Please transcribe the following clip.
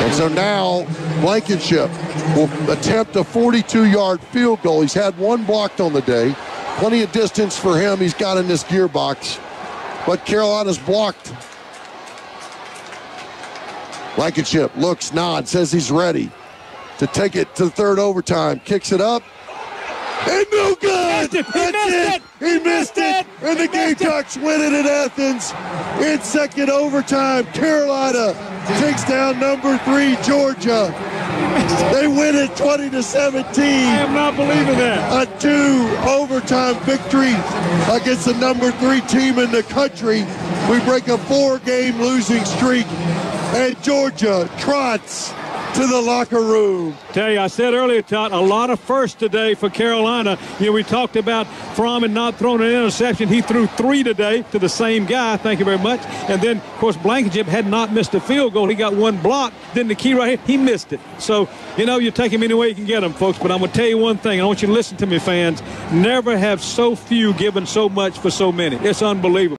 And so now Blankenship will attempt a 42-yard field goal. He's had one blocked on the day. Plenty of distance for him he's got in this gearbox. But Carolina's blocked. Blankenship looks, nods, says he's ready to take it to the third overtime. Kicks it up. And no good! He That's missed it! He missed it! And the Gamecocks win it at Athens in second overtime. Carolina takes down number three, Georgia. They win it 20 to 17. I am not believing that. A two overtime victory against the number three team in the country. We break a four game losing streak, and Georgia trots to the locker room. Tell you, I said earlier, Todd, a lot of firsts today for Carolina. You know, we talked about Fromm and not throwing an interception. He threw three today to the same guy. Thank you very much. And then, of course, Blankenship had not missed a field goal. He got one block. Then the key right here, he missed it. So, you know, you take him any way you can get him, folks. But I'm going to tell you one thing. I want you to listen to me, fans. Never have so few given so much for so many. It's unbelievable.